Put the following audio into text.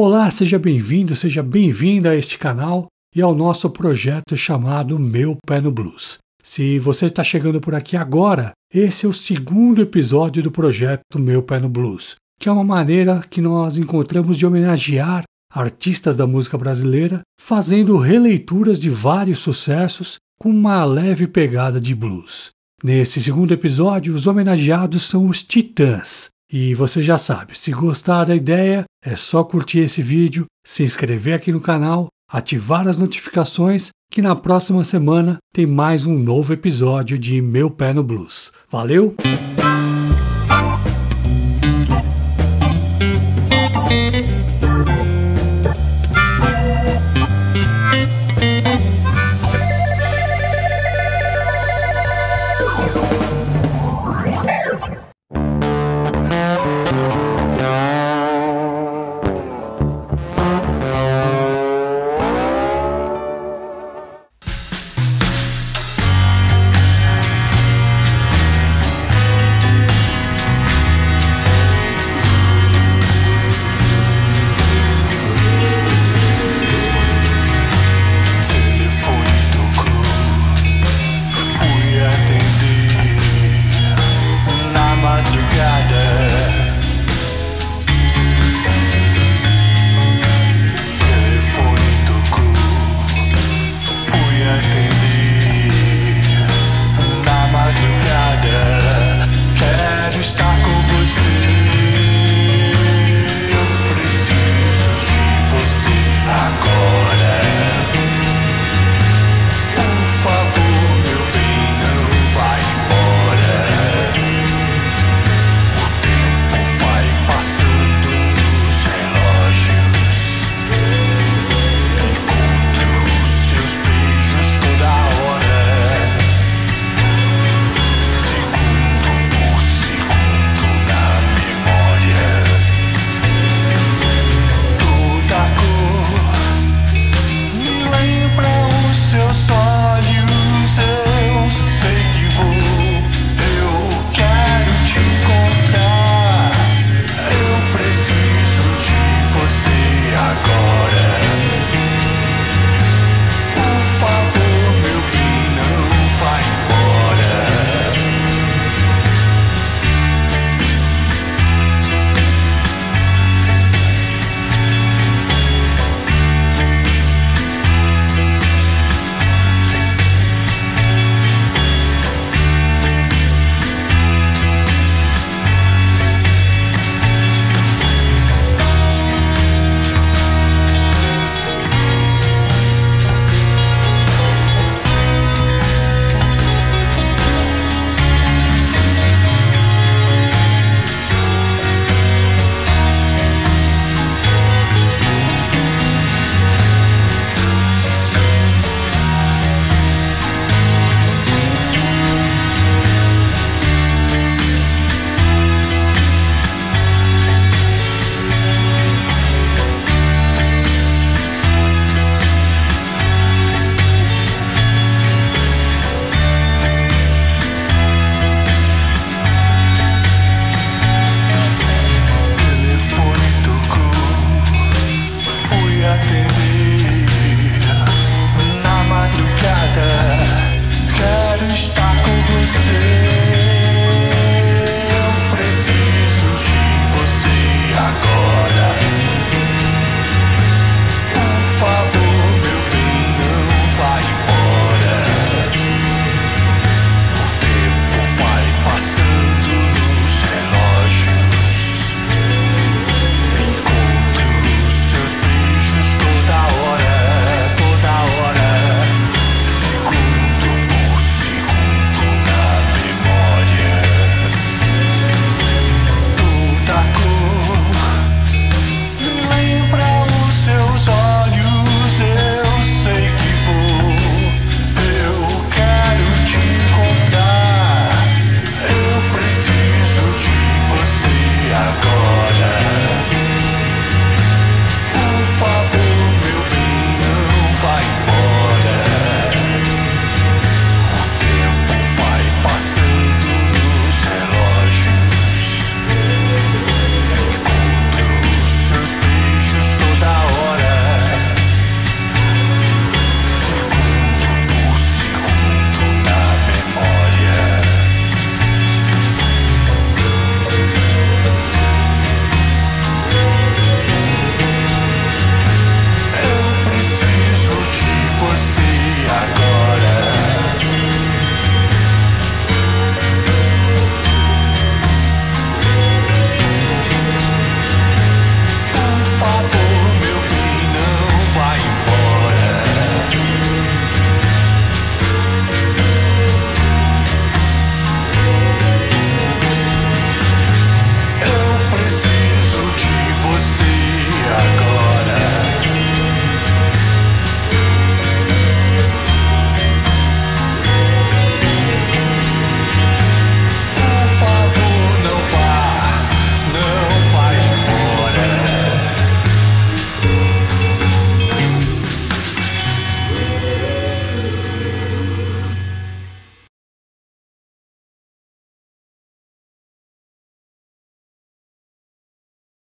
Olá, seja bem-vindo, seja bem-vinda a este canal e ao nosso projeto chamado Meu Pé no Blues. Se você está chegando por aqui agora, esse é o segundo episódio do projeto Meu Pé no Blues, que é uma maneira que nós encontramos de homenagear artistas da música brasileira, fazendo releituras de vários sucessos com uma leve pegada de blues. Nesse segundo episódio, os homenageados são os Titãs. E você já sabe, se gostar da ideia, é só curtir esse vídeo, se inscrever aqui no canal, ativar as notificações, que na próxima semana tem mais um novo episódio de Meu Pé no Blues. Valeu!